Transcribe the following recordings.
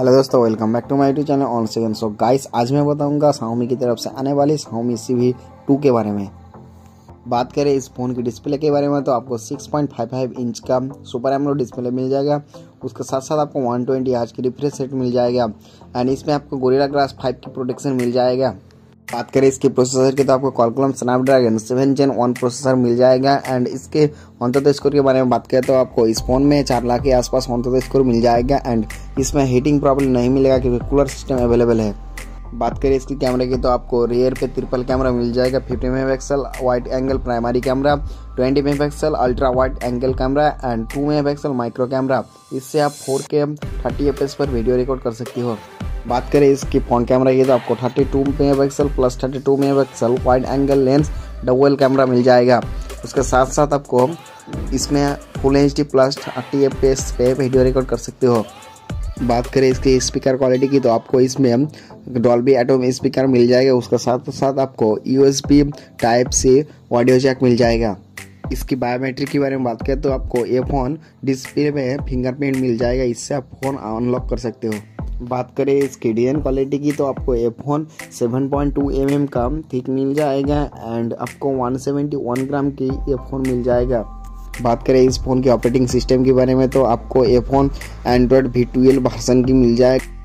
Hello दोस्तों welcome back to my YouTube channel on seven so guys आज मैं बताऊँगा साउमी की तरफ़ से आने वाली साउमी सी वी टू के बारे में। बात करें इस फ़ोन की डिस्प्ले के बारे में तो आपको 6.55 इंच का सुपर एमरो डिस्प्ले मिल जाएगा। उसके साथ साथ आपको 120 ट्वेंटी की रिफ्रेश रेट मिल जाएगा। एंड इसमें आपको गोरेरा ग्रास फाइव की प्रोटेक्शन मिल जाएगा। बात करें इसके प्रोसेसर की तो आपको Qualcomm Snapdragon seven gen one processor मिल जाएगा एंड इसके अंतत स्कोर के बारे में बात करें तो आपको इस फ़ोन में चार लाख के आसपास अंतत स्कोर मिल जाएगा एंड इसमें हीटिंग प्रॉब्लम नहीं मिलेगा क्योंकि कूलर सिस्टम अवेलेबल है। बात करें इसकी कैमरे की तो आपको रियर पे ट्रिपल कैमरा मिल जाएगा fifty mega pixel wide angle primary camera twenty mega pixel ultra wide angle camera and two mega pixel micro camera इससे आप फोर के थर्टी एफ़ पर वीडियो रिकॉर्ड कर सकती हो। बात करें इसकी फ्रंट कैमरा की तो आपको 32 megapixel plus thirty 32 megapixel wide angle lens double camera मिल जाएगा। उसके साथ साथ आपको इसमें full H D plus thirty F पे वीडियो रिकॉर्ड कर सकते हो। बात करें इसकी स्पीकर क्वालिटी की तो आपको इसमें डॉल्बी एटोम स्पीकर मिल जाएगा। उसके साथ साथ आपको यू टाइप से ऑडियो जैक मिल जाएगा। इसकी बायोमेट्रिक के बारे में बात करें तो आपको ये फ़ोन डिस्प्ले में फिंगरप्रिंट मिल जाएगा। इससे आप फ़ोन अनलॉक कर सकते हो। बात करें इसकी डी क्वालिटी की तो आपको a phone seven point two M M का थिक मिल जाएगा एंड आपको वन सेवेंटी वन ग्राम की ये फ़ोन मिल जाएगा। बात करें इस फ़ोन के ऑपरेटिंग सिस्टम के बारे में तो आपको a phone android V twelve version की मिल जाएगा।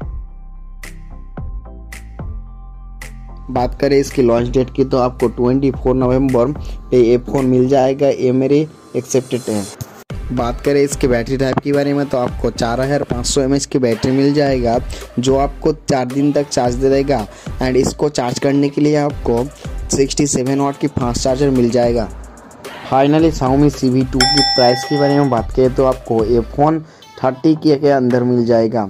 बात करें इसकी लॉन्च डेट की तो आपको 24 नवंबर पे ये फ़ोन मिल जाएगा, ये मेरी एक्सेप्टेड है। बात करें इसके बैटरी टाइप के बारे में तो आपको चार हज़ार पाँच सौ एम एच की बैटरी मिल जाएगा, जो आपको चार दिन तक चार्ज दे देगा। एंड इसको चार्ज करने के लिए आपको सिक्सटी सेवन वाट की फास्ट चार्जर मिल जाएगा। Finally Xiaomi C we two की प्राइस के बारे में बात करें तो आपको ये फ़ोन थर्टी के अंदर मिल जाएगा।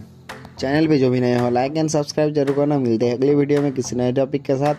चैनल पे जो भी नए हो लाइक एंड सब्सक्राइब ज़रूर करना। मिलते हैं अगले वीडियो में किसी नए टॉपिक के साथ।